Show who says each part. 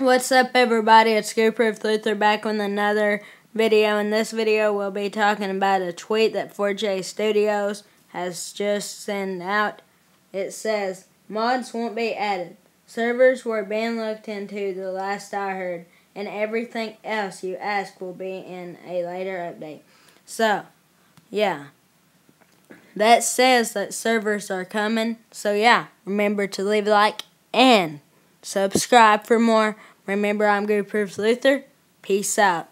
Speaker 1: what's up everybody? It's Goofproof Luther back with another video. In this video, we'll be talking about a tweet that 4J Studios has just sent out. It says, mods won't be added. Servers were being looked into the last I heard, and everything else you ask will be in a later update. So, yeah. That says that servers are coming. So, yeah, remember to leave a like and subscribe for more. Remember, I'm Good Screwproof Luther. Peace out.